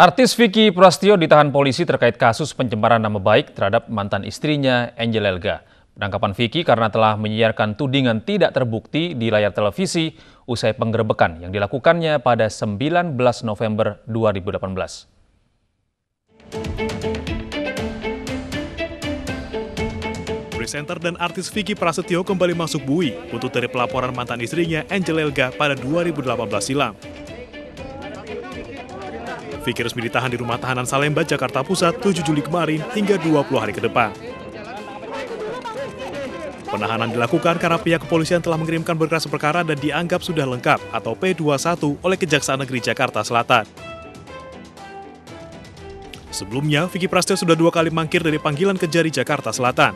Artis Vicky Prastio ditahan polisi terkait kasus pencemaran nama baik terhadap mantan istrinya Angel Elga. Penangkapan Vicky karena telah menyiarkan tudingan tidak terbukti di layar televisi usai penggerebekan yang dilakukannya pada 19 November 2018. Presenter dan artis Vicky Prasetyo kembali masuk bui untuk dari pelaporan mantan istrinya Angel Elga pada 2018 silam. Vicky resmi ditahan di rumah tahanan Salemba, Jakarta Pusat 7 Juli kemarin hingga 20 hari ke depan. Penahanan dilakukan karena pihak kepolisian telah mengirimkan berkas perkara dan dianggap sudah lengkap atau P21 oleh Kejaksaan Negeri Jakarta Selatan. Sebelumnya, Vicky Prasetyo sudah dua kali mangkir dari panggilan Kejari Jakarta Selatan.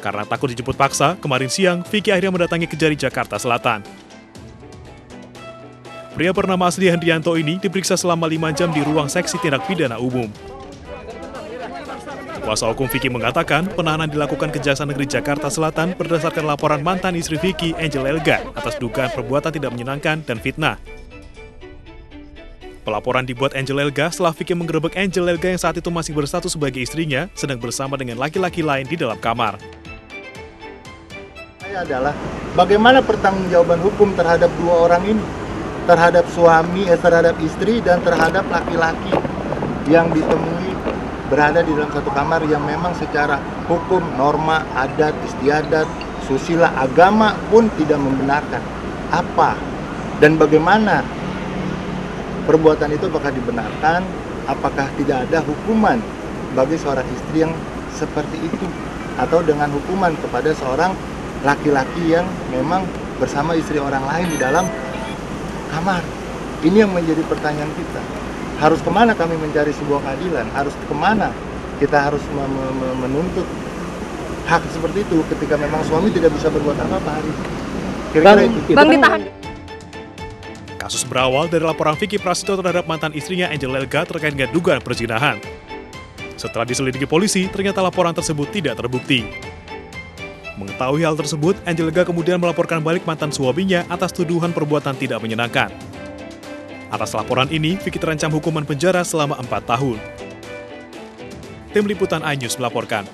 Karena takut dijemput paksa, kemarin siang Vicky akhirnya mendatangi Kejari Jakarta Selatan. Pria bernama asli Hendrianto ini diperiksa selama lima jam di ruang seksi tindak pidana umum. Kuasa hukum Vicky mengatakan penahanan dilakukan Kejaksaan Negeri Jakarta Selatan berdasarkan laporan mantan istri Vicky, Angel Elga, atas dugaan perbuatan tidak menyenangkan dan fitnah. Pelaporan dibuat Angel Elga setelah Vicky menggerebek Angel Elga yang saat itu masih berstatus sebagai istrinya, sedang bersama dengan laki-laki lain di dalam kamar. Saya adalah bagaimana pertanggungjawaban hukum terhadap dua orang ini terhadap suami, eh, terhadap istri dan terhadap laki-laki yang ditemui berada di dalam satu kamar yang memang secara hukum, norma, adat, istiadat, susila, agama pun tidak membenarkan. Apa dan bagaimana perbuatan itu apakah dibenarkan? Apakah tidak ada hukuman bagi seorang istri yang seperti itu? Atau dengan hukuman kepada seorang laki-laki yang memang bersama istri orang lain di dalam kamar. Ini yang menjadi pertanyaan kita. Harus ke mana kami mencari sebuah keadilan? Harus ke mana kita harus menuntut hak seperti itu ketika memang suami tidak bisa berbuat apa-apa hari Kira-kira itu. Bang ditahan. Kasus berawal dari laporan Vicky Prasetyo terhadap mantan istrinya Angel Elga terkait dengan dugaan perzinahan. Setelah diselidiki polisi, ternyata laporan tersebut tidak terbukti. Mengetahui hal tersebut, Angelica kemudian melaporkan balik mantan suaminya atas tuduhan perbuatan tidak menyenangkan. Atas laporan ini, Vicky terancam hukuman penjara selama empat tahun. Tim Liputan iNews melaporkan.